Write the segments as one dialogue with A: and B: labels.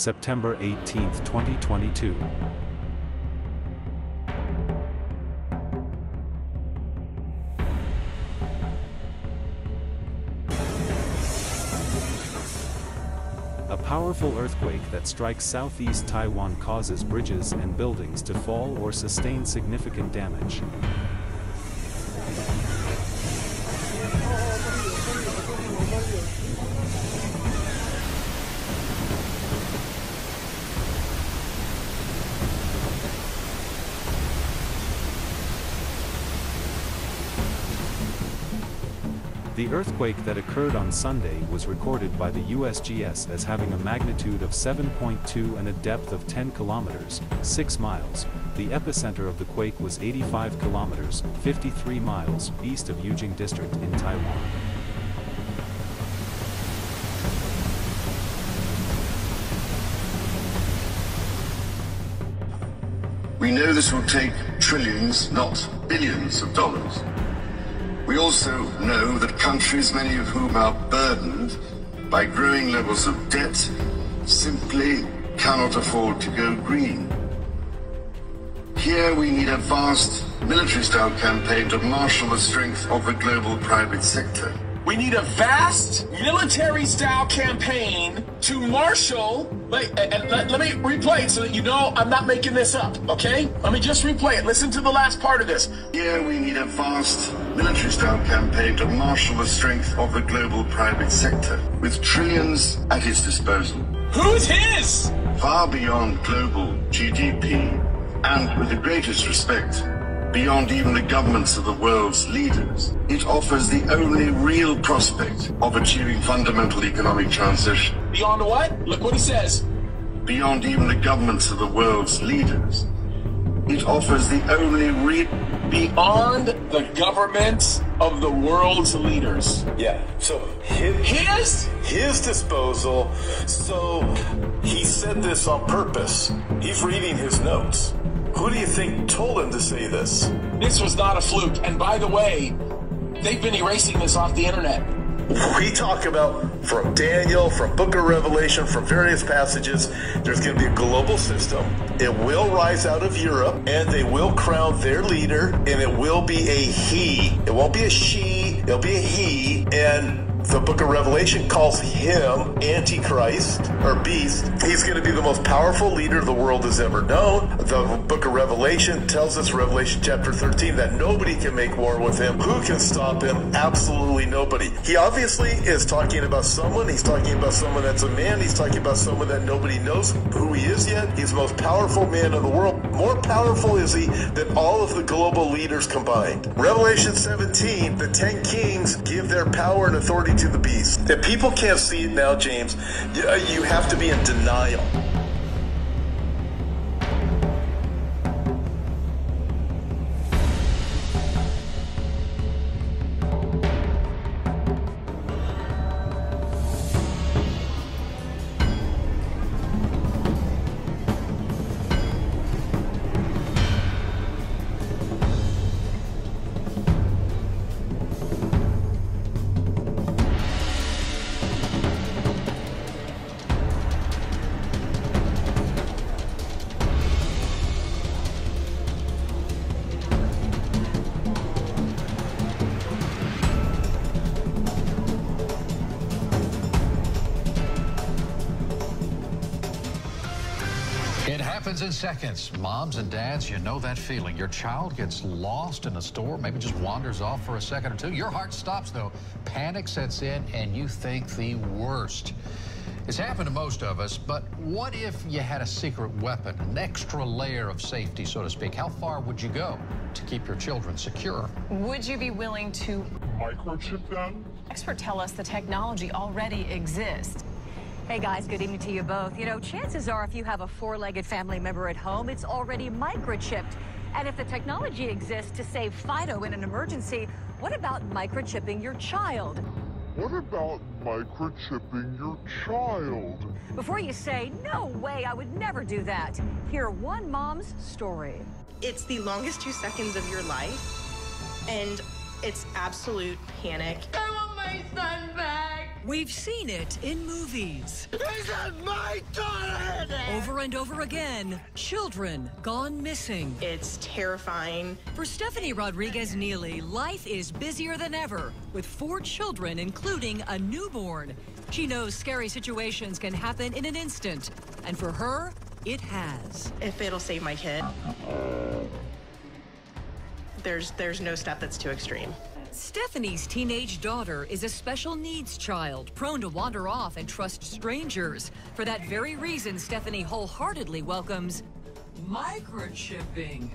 A: September 18, 2022. A powerful earthquake that strikes southeast Taiwan causes bridges and buildings to fall or sustain significant damage. The earthquake that occurred on Sunday was recorded by the USGS as having a magnitude of 7.2 and a depth of 10 kilometers, 6 miles. The epicenter of the quake was 85 kilometers, 53 miles, east of Yujing District in Taiwan.
B: We know this will take trillions, not billions of dollars. We also know that countries, many of whom are burdened by growing levels of debt, simply cannot afford to go green. Here we need a vast military-style campaign to marshal the strength of the global private sector.
C: We need a vast military style campaign to marshal. Wait, and let, let me replay it so that you know I'm not making this up, okay? Let me just replay it. Listen to the last part of this.
B: Here we need a vast military-style campaign to marshal the strength of the global private sector, with trillions at its disposal.
C: Who's his?
B: Far beyond global GDP, and with the greatest respect, beyond even the governments of the world's leaders, it offers the only real prospect of achieving fundamental economic transition.
C: Beyond what? Look what he says.
B: Beyond even the governments of the world's leaders, it offers the only real.
C: Beyond the governments of the world's leaders.
D: Yeah. So his,
C: His?
D: his disposal. So he said this on purpose. He's reading his notes. Who do you think told him to say this?
C: This was not a fluke. And by the way, they've been erasing this off the internet.
D: We talk about from Daniel, from Book of Revelation, from various passages, there's going to be a global system. It will rise out of Europe, and they will crown their leader, and it will be a he. It won't be a she, it'll be a he. And the book of Revelation calls him Antichrist or Beast. He's going to be the most powerful leader the world has ever known. The book of Revelation tells us, Revelation chapter 13, that nobody can make war with him. Who can stop him? Absolutely nobody. He obviously is talking about someone. He's talking about someone that's a man. He's talking about someone that nobody knows who he is yet. He's the most powerful man in the world. More powerful is he than all of the global leaders combined. Revelation 17, the 10 kings give their power and authority to the beast. If people can't see it now, James, you, uh, you have to be in denial.
E: Happens in seconds. Moms and dads, you know that feeling. Your child gets lost in a store, maybe just wanders off for a second or two. Your heart stops, though. Panic sets in, and you think the worst. It's happened to most of us, but what if you had a secret weapon, an extra layer of safety, so to speak? How far would you go to keep your children secure?
F: Would you be willing to
G: microchip them?
F: experts tell us the technology already exists?
H: Hey guys, good evening to you both. You know, chances are if you have a four-legged family member at home, it's already microchipped. And if the technology exists to save Fido in an emergency, what about microchipping your child?
G: What about microchipping your child?
H: Before you say, no way, I would never do that, hear one mom's story.
I: It's the longest two seconds of your life, and it's absolute panic.
J: I want my son back. We've seen it in movies.
K: Isn't my daughter
J: Over and over again, children gone missing.
I: It's terrifying.
J: For Stephanie Rodriguez Neely, life is busier than ever, with four children, including a newborn. She knows scary situations can happen in an instant, and for her, it has.
I: If it'll save my kid, there's there's no step that's too extreme.
J: Stephanie's teenage daughter is a special needs child, prone to wander off and trust strangers. For that very reason, Stephanie wholeheartedly welcomes microchipping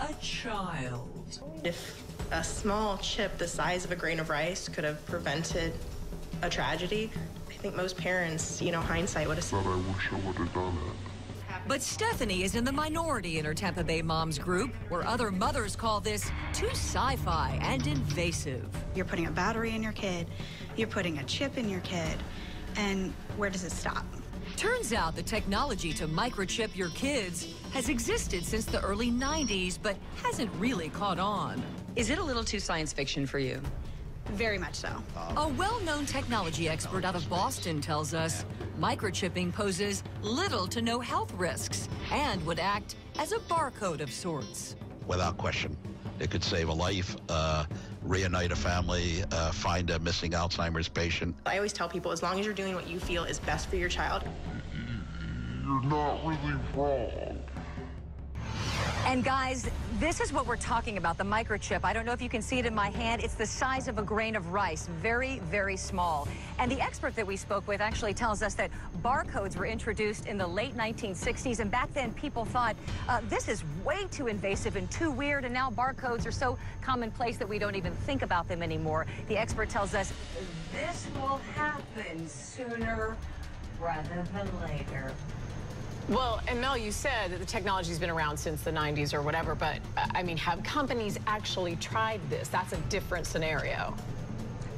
J: a child.
I: If a small chip the size of a grain of rice could have prevented a tragedy, I think most parents, you know, hindsight would have said,
G: But I wish I would have done it.
J: But Stephanie is in the minority in her Tampa Bay moms group, where other mothers call this too sci fi and invasive.
L: You're putting a battery in your kid, you're putting a chip in your kid, and where does it stop?
J: Turns out the technology to microchip your kids has existed since the early 90s, but hasn't really caught on.
M: Is it a little too science fiction for you?
L: Very much so.
J: A well known technology expert out of Boston tells us microchipping poses little to no health risks and would act as a barcode of sorts.
N: Without question. It could save a life, uh, reunite a family, uh, find a missing Alzheimer's patient.
I: I always tell people as long as you're doing what you feel is best for your child,
G: You're not really wrong.
H: And guys, this is what we're talking about, the microchip. I don't know if you can see it in my hand. It's the size of a grain of rice, very, very small. And the expert that we spoke with actually tells us that barcodes were introduced in the late 1960s. And back then, people thought, uh, this is way too invasive and too weird. And now barcodes are so commonplace that we don't even think about them anymore. The expert tells us
O: This will happen sooner rather than later.
F: Well, and Mel, you said that the technology's been around since the 90s or whatever, but uh, I mean, have companies actually tried this? That's a different scenario.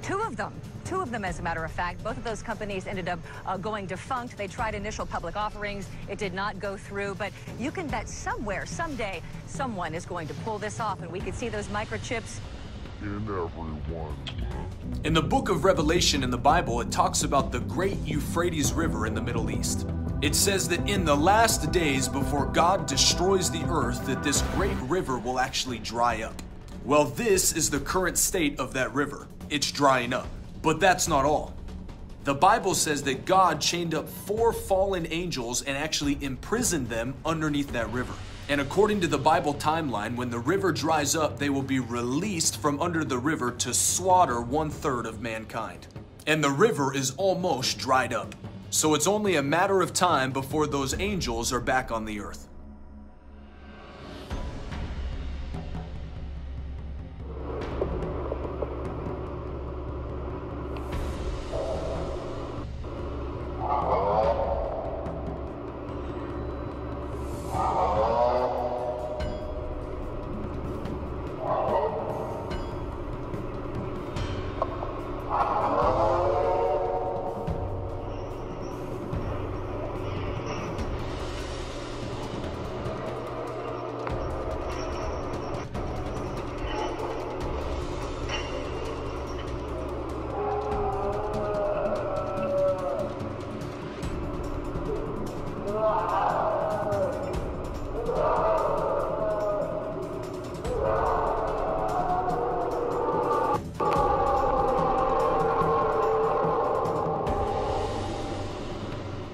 H: Two of them. Two of them, as a matter of fact. Both of those companies ended up uh, going defunct. They tried initial public offerings. It did not go through. But you can bet somewhere, someday, someone is going to pull this off, and we could see those microchips
G: In everyone.
P: In the book of Revelation in the Bible, it talks about the great Euphrates River in the Middle East. It says that in the last days before God destroys the earth that this great river will actually dry up. Well, this is the current state of that river. It's drying up. But that's not all. The Bible says that God chained up four fallen angels and actually imprisoned them underneath that river. And according to the Bible timeline, when the river dries up, they will be released from under the river to slaughter one third of mankind. And the river is almost dried up. So it's only a matter of time before those angels are back on the earth.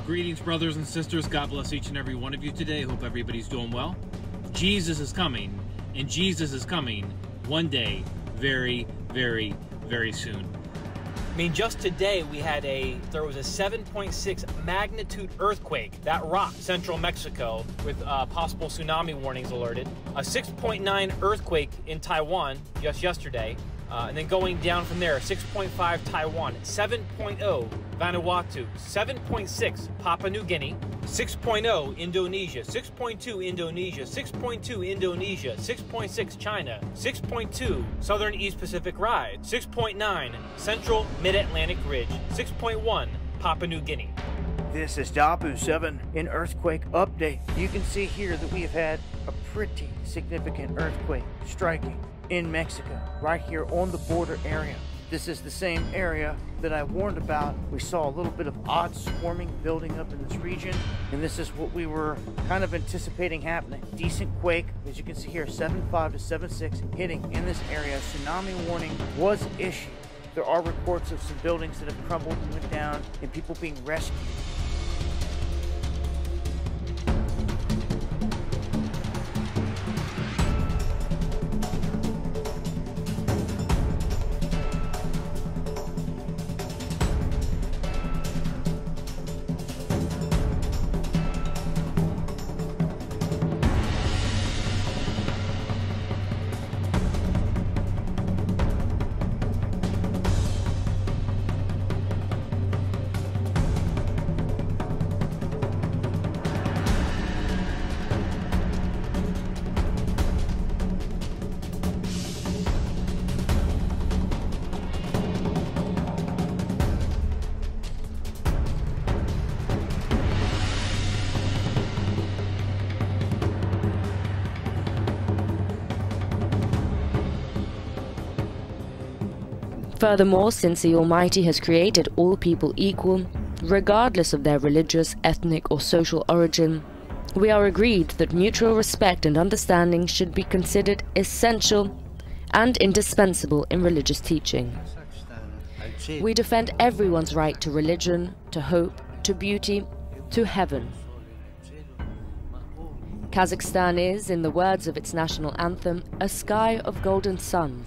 Q: Greetings, brothers and sisters. God bless each and every one of you today. Hope everybody's doing well. Jesus is coming, and Jesus is coming one day, very, very, very soon.
R: I mean, just today we had a there was a 7.6 magnitude earthquake that rocked central Mexico with uh, possible tsunami warnings alerted. A 6.9 earthquake in Taiwan just yesterday, uh, and then going down from there, 6.5 Taiwan, 7.0 Vanuatu, 7.6 Papua New Guinea, 6.0 Indonesia, 6.2 Indonesia, 6.2 Indonesia, 6.6 China, 6.2 Southern East Pacific Rise, 6.9 Central Mid-Atlantic Ridge, 6.1 Papua New Guinea.
S: This is Dahboo 7 in Earthquake Update. You can see here that we have had a pretty significant earthquake striking in Mexico, right here on the border area. This is the same area that I warned about. We saw a little bit of odd swarming building up in this region, and this is what we were kind of anticipating happening. Decent quake, as you can see here, 7.5 to 7.6 hitting in this area. Tsunami warning was issued. There are reports of some buildings that have crumbled and went down, and people being rescued.
T: Furthermore, since the Almighty has created all people equal, regardless of their religious, ethnic, or social origin, we are agreed that mutual respect and understanding should be considered essential and indispensable in religious teaching. We defend everyone's right to religion, to hope, to beauty, to heaven. Kazakhstan is, in the words of its national anthem, a sky of golden sun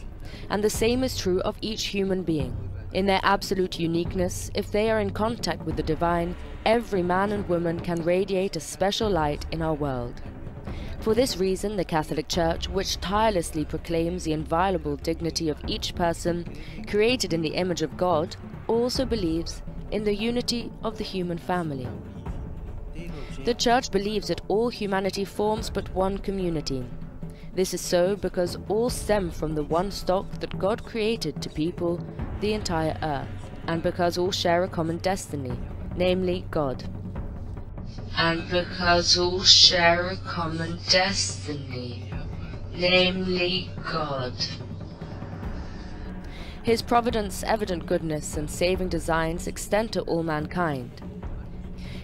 T: and the same is true of each human being. In their absolute uniqueness, if they are in contact with the divine, every man and woman can radiate a special light in our world. For this reason, the Catholic Church, which tirelessly proclaims the inviolable dignity of each person created in the image of God, also believes in the unity of the human family. The Church believes that all humanity forms but one community, this is so because all stem from the one stock that God created to people the entire earth, and because all share a common destiny, namely God.
U: And because all share a common destiny, namely God.
T: His providence, evident goodness, and saving designs extend to all mankind.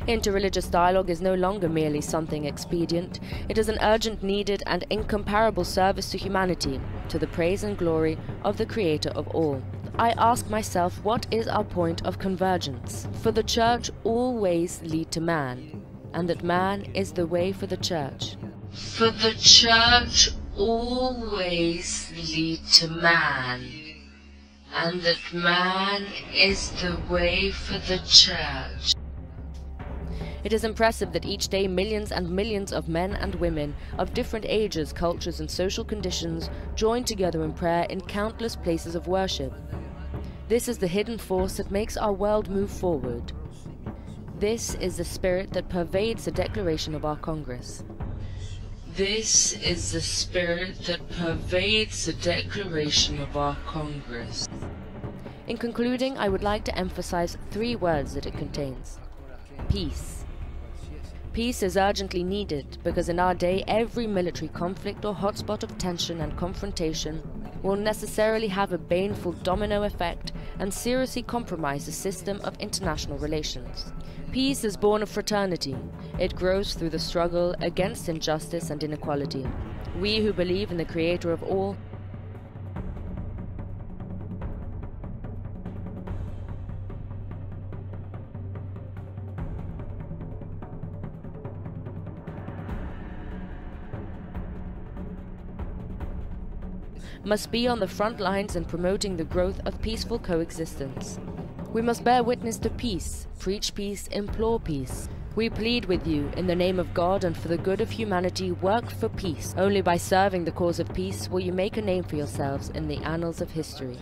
T: Interreligious dialogue is no longer merely something expedient, it is an urgent, needed, and incomparable service to humanity, to the praise and glory of the Creator of all. I ask myself, what is our point of convergence? For the Church, all ways lead to man, and that man is the way for the Church.
U: For the Church, all ways lead to man, and that man is the way for the Church.
T: It is impressive that each day millions and millions of men and women of different ages, cultures, and social conditions join together in prayer in countless places of worship. This is the hidden force that makes our world move forward. This is the spirit that pervades the declaration of our Congress.
U: This is the spirit that pervades the declaration of our Congress.
T: In concluding, I would like to emphasize three words that it contains. Peace. Peace is urgently needed because in our day every military conflict or hotspot of tension and confrontation will necessarily have a baneful domino effect and seriously compromise the system of international relations. Peace is born of fraternity. It grows through the struggle against injustice and inequality. We who believe in the Creator of all must be on the front lines in promoting the growth of peaceful coexistence. We must bear witness to peace, preach peace, implore peace. We plead with you, in the name of God and for the good of humanity, work for peace. Only by serving the cause of peace will you make a name for yourselves in the annals of history.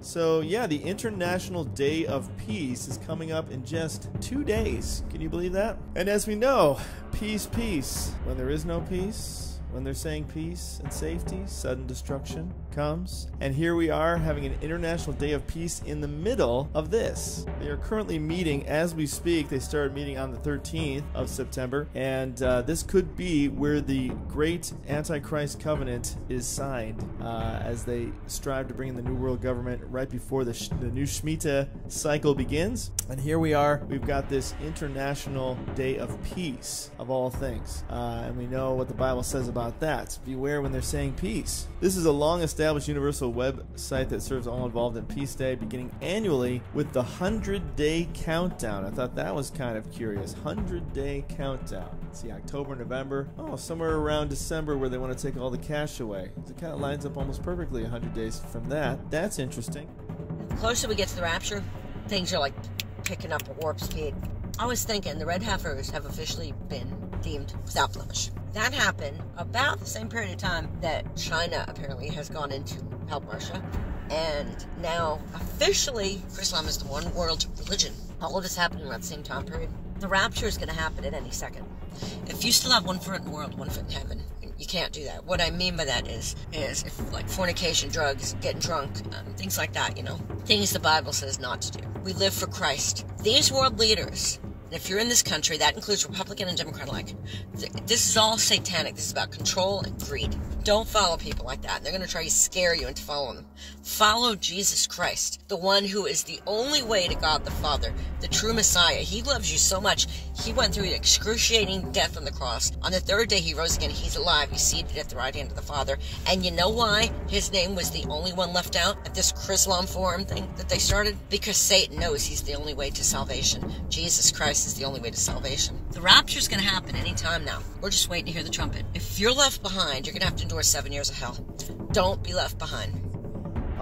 V: So, yeah, the International Day of Peace is coming up in just two days. Can you believe that? And as we know, peace, peace. When there is no peace, when they're saying peace and safety, sudden destruction comes. And here we are having an International Day of Peace in the middle of this. They are currently meeting as we speak. They started meeting on the 13th of September, and uh, this could be where the great Antichrist covenant is signed uh, as they strive to bring in the New World Government right before the, the new Shemitah cycle begins. And here we are. We've got this International Day of Peace, of all things. Uh, and we know what the Bible says about that. Beware when they're saying peace. This is a long established universal website that serves all involved in Peace Day, beginning annually with the 100 day countdown. I thought that was kind of curious. 100 day countdown. Let's see, October, November. Oh, somewhere around December where they want to take all the cash away. It kind of lines up almost perfectly 100 days from that. That's interesting.
W: The closer we get to the rapture, things are like picking up at warp speed. I was thinking the red heifers have officially been deemed without blemish. That happened about the same period of time that China apparently has gone into help Russia. And now, officially, Islam is the one world religion. All of this happening around the same time period. The rapture is going to happen at any second. If you still have one foot in the world, one foot in heaven, you can't do that. What I mean by that is, is if like fornication, drugs, getting drunk, um, things like that, you know, things the Bible says not to do. We live for Christ. These world leaders, and if you're in this country, that includes Republican and Democrat alike. This is all satanic. This is about control and greed. Don't follow people like that. They're going to try to scare you into following them. Follow Jesus Christ, the one who is the only way to God the Father, the true Messiah. He loves you so much. He went through excruciating death on the cross. On the third day, he rose again. He's alive. He's seated at the right hand of the Father. And you know why his name was the only one left out at this Chrislam forum thing that they started? Because Satan knows he's the only way to salvation. Jesus Christ is the only way to salvation. The rapture's going to happen anytime now. We're just waiting to hear the trumpet. If you're left behind, you're going to have to endure seven years of hell. Don't be left behind.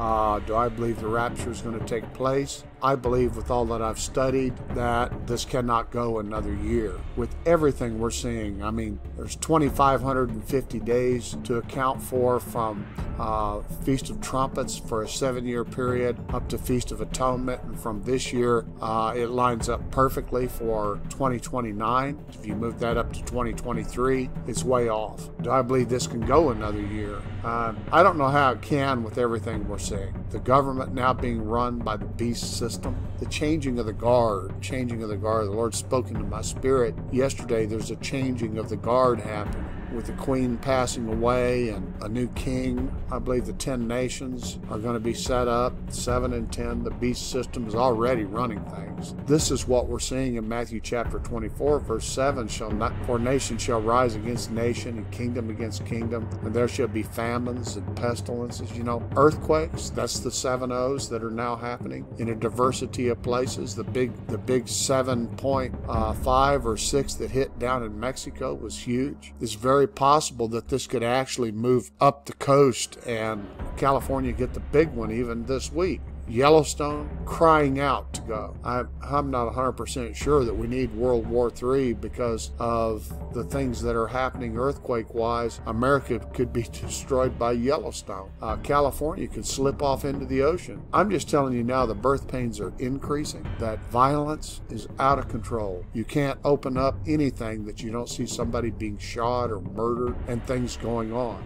X: Uh, do I believe the rapture is going to take place? I believe, with all that I've studied, that this cannot go another year. With everything we're seeing, I mean, there's 2,550 days to account for from uh, Feast of Trumpets for a seven year period up to Feast of Atonement. And from this year, uh, it lines up perfectly for 2029. If you move that up to 2023, it's way off. Do I believe this can go another year? Uh, I don't know how it can with everything we're seeing. The government now being run by the beast system, the changing of the guard, changing of the guard. The Lord spoke into my spirit yesterday. There's a changing of the guard happening with the queen passing away and a new king. I believe the 10 nations are going to be set up, 7 and 10. The beast system is already running things. This is what we're seeing in Matthew chapter 24, verse 7 shall not for nation shall rise against nation and kingdom against kingdom, and there shall be famines and pestilences, you know, earthquakes. That's the seven O's that are now happening in a diversity of places. The big the big 7.5 uh, or 6 that hit down in Mexico was huge. It's very possible that this could actually move up the coast and California get the big one even this week. Yellowstone crying out to go. I, I'm not 100% sure that we need World War III because of the things that are happening earthquake wise. America could be destroyed by Yellowstone. Uh, California could slip off into the ocean. I'm just telling you now the birth pains are increasing, that violence is out of control. You can't open up anything that you don't see somebody being shot or murdered and things going on.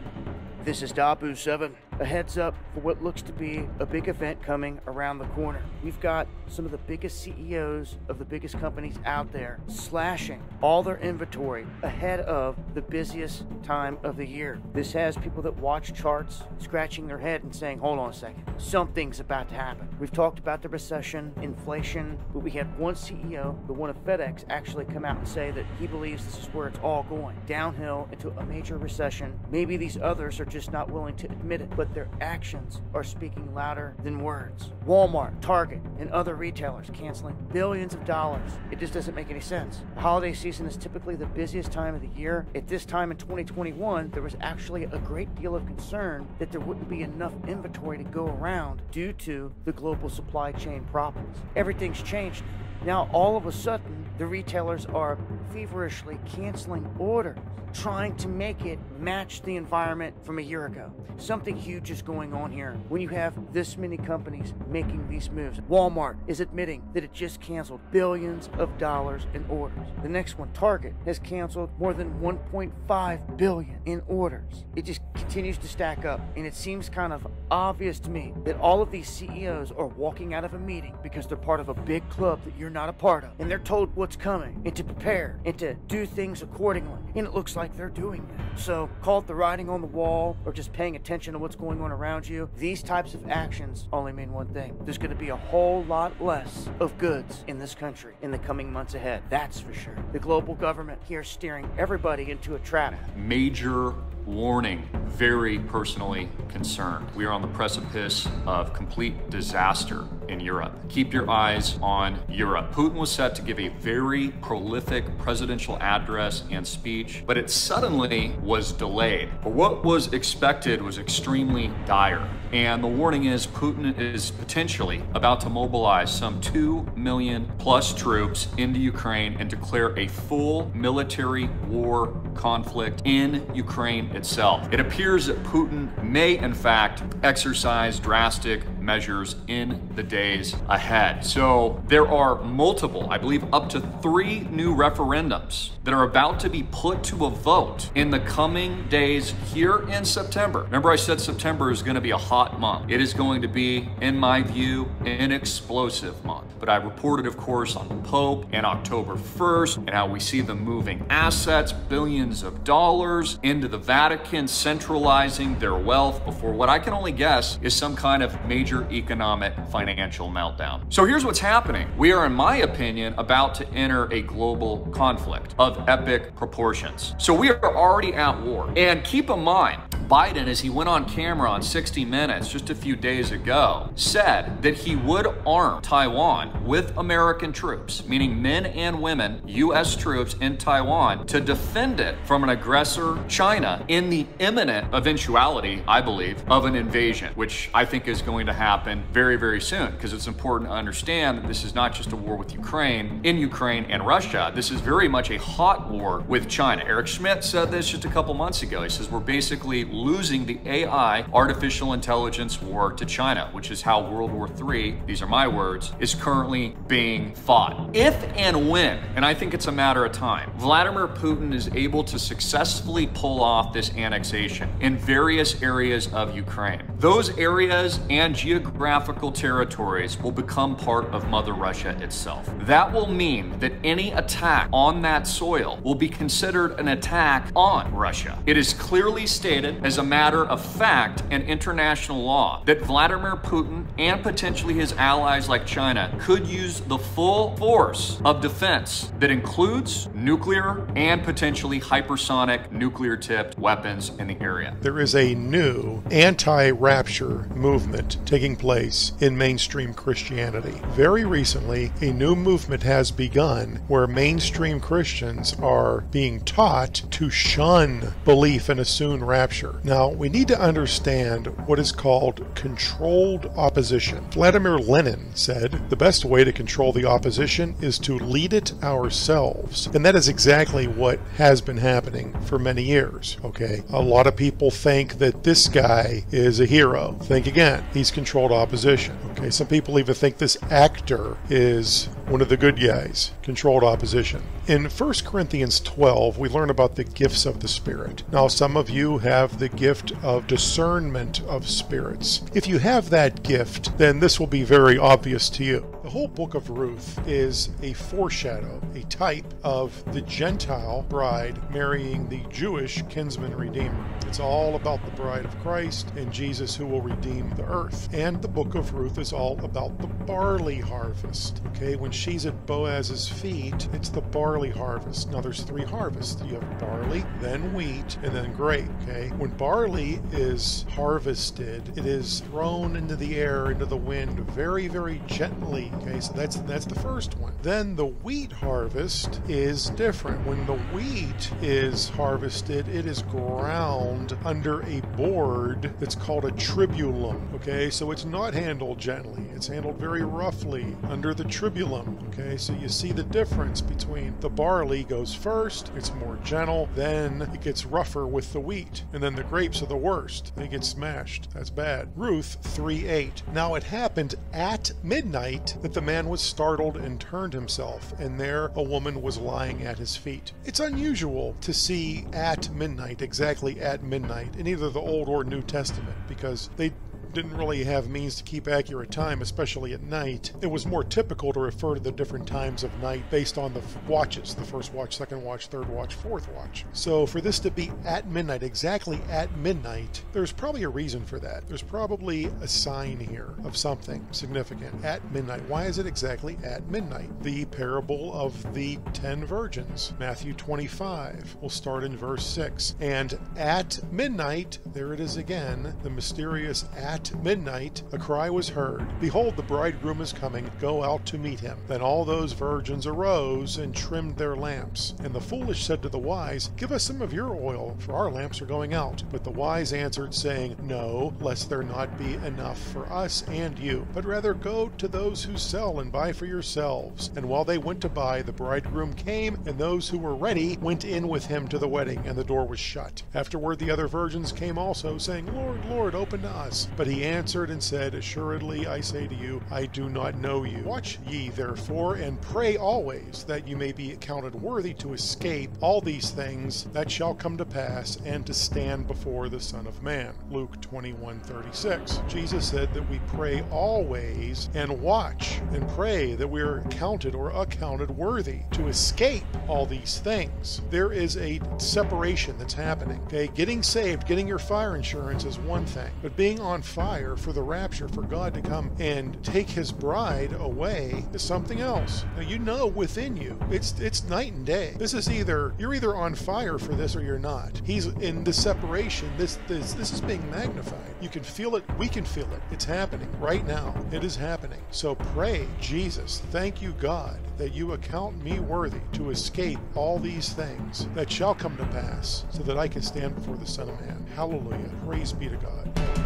S: This is Dahboo7. A heads up for what looks to be a big event coming around the corner. We've got some of the biggest CEOs of the biggest companies out there slashing all their inventory ahead of the busiest time of the year. This has people that watch charts scratching their head and saying, hold on a second, something's about to happen. We've talked about the recession, inflation, but we had one CEO, the one of FedEx, actually come out and say that he believes this is where it's all going downhill into a major recession. Maybe these others are just not willing to admit it, but their actions are speaking louder than words. Walmart, Target, and other retailers canceling billions of dollars. It just doesn't make any sense. The holiday season is typically the busiest time of the year. At this time in 2021, there was actually a great deal of concern that there wouldn't be enough inventory to go around due to the global supply chain problems. Everything's changed. Now, all of a sudden, The retailers are feverishly canceling orders, trying to make it match the environment from a year ago. Something huge is going on here when you have this many companies making these moves. Walmart is admitting that it just canceled billions of dollars in orders. The next one, Target, has canceled more than 1.5 billion in orders. It just continues to stack up, and it seems kind of obvious to me that all of these CEOs are walking out of a meeting because they're part of a big club that you're not a part of, and they're told what's coming and to prepare and to do things accordingly. And it looks like they're doing that. So call it the writing on the wall or just paying attention to what's going on around you. These types of actions only mean one thing. There's going to be a whole lot less of goods in this country in the coming months ahead. That's for sure. The global government here steering everybody into a trap.
Y: Major warning, very personally concerned. We are on the precipice of complete disaster in Europe. Keep your eyes on Europe. Putin was set to give a very prolific presidential address and speech, but it suddenly was delayed. But what was expected was extremely dire. And the warning is Putin is potentially about to mobilize some 2 million plus troops into Ukraine and declare a full military war conflict in Ukraine itself. It appears that Putin may, in fact, exercise drastic measures in the days ahead. So there are multiple, I believe up to three new referendums that are about to be put to a vote in the coming days here in September. Remember, I said September is going to be a hot month. It is going to be, in my view, an explosive month. But I reported, of course, on the Pope and October 1st and how we see them moving assets, billions of dollars, into the Vatican, centralizing their wealth before what I can only guess is some kind of major economic financial meltdown. So here's what's happening. We are, in my opinion, about to enter a global conflict of epic proportions. So we are already at war. And keep in mind, Biden, as he went on camera on 60 Minutes just a few days ago, said that he would arm Taiwan with American troops, meaning men and women, U.S. troops in Taiwan, to defend it from an aggressor, China, in the imminent eventuality, I believe, of an invasion, which I think is going to happen very, very soon, because it's important to understand that this is not just a war with Ukraine, in Ukraine and Russia. This is very much a hot war with China. Eric Schmidt said this just a couple months ago. He says we're basically losing the AI, artificial intelligence war to China, which is how World War III, these are my words, is currently being fought. If and when, and I think it's a matter of time, Vladimir Putin is able to successfully pull off this annexation in various areas of Ukraine, those areas and geographical territories will become part of Mother Russia itself. That will mean that any attack on that soil will be considered an attack on Russia. It is clearly stated as a matter of fact and international law that Vladimir Putin and potentially his allies like China could use the full force of defense that includes nuclear and potentially hypersonic nuclear tipped weapons in the area.
Z: There is a new anti rapture movement taking place in mainstream Christianity. Very recently, a new movement has begun where mainstream Christians are being taught to shun belief in a soon rapture. Now, we need to understand what is called controlled opposition. Vladimir Lenin said the best way to control the opposition is to lead it ourselves. And that is exactly what has been happening for many years. Okay, a lot of people think that this guy is a hero. Think again, he's controlled opposition. Okay, some people even think this actor is one of the good guys, controlled opposition. In 1 Corinthians 12, we learn about the gifts of the Spirit. Now, some of you have the gift of discernment of spirits. If you have that gift, then this will be very obvious to you. The whole book of Ruth is a foreshadow, a type of the Gentile bride marrying the Jewish kinsman redeemer. It's all about the bride of Christ and Jesus who will redeem the earth. And the book of Ruth is all about the barley harvest. Okay, when she's at Boaz's feet, it's the barley harvest. Now there's three harvests. You have barley, then wheat, and then grape. Okay, when barley is harvested, it is thrown into the air, into the wind, very, very gently Okay, so that's that's the first one. Then the wheat harvest is different. When the wheat is harvested, it is ground under a board that's called a tribulum. Okay, so it's not handled gently. It's handled very roughly under the tribulum. Okay, so you see the difference between the barley goes first, it's more gentle, then it gets rougher with the wheat, and then the grapes are the worst. They get smashed. That's bad. Ruth 3 8. Now it happened at midnight that the man was startled and turned himself, and there a woman was lying at his feet. It's unusual to see at midnight, exactly at midnight, in either the Old or New Testament, because they didn't really have means to keep accurate time, especially at night. It was more typical to refer to the different times of night based on the watches the first watch, second watch, third watch, fourth watch. So for this to be at midnight, exactly at midnight, there's probably a reason for that. There's probably a sign here of something significant at midnight. Why is it exactly at midnight? The parable of the ten virgins, Matthew 25. We'll start in verse 6. And at midnight, there it is again, the mysterious at midnight, a cry was heard Behold, the bridegroom is coming, go out to meet him. Then all those virgins arose and trimmed their lamps. And the foolish said to the wise, Give us some of your oil, for our lamps are going out. But the wise answered, saying, No, lest there not be enough for us and you, but rather go to those who sell and buy for yourselves. And while they went to buy, the bridegroom came, and those who were ready went in with him to the wedding, and the door was shut. Afterward the other virgins came also, saying, Lord, Lord, open to us. But he answered and said, Assuredly I say to you, I do not know you. Watch ye therefore, and pray always, that you may be accounted worthy to escape all these things that shall come to pass, and to stand before the Son of Man. Luke 21 36. Jesus said that we pray always and watch and pray that we are counted or accounted worthy to escape all these things. There is a separation that's happening. Okay, getting saved, getting your fire insurance is one thing, but being on fire for the rapture, for God to come and take his bride away is something else. Now you know within you, it's it's night and day. This is either you're either on fire for this or you're not. He's in the separation. This this this is being magnified. You can feel it. We can feel it. It's happening right now. It is happening. So pray, Jesus, thank you, God, that you account me worthy to escape all these things that shall come to pass, so that I can stand before the Son of Man. Hallelujah. Praise be to God.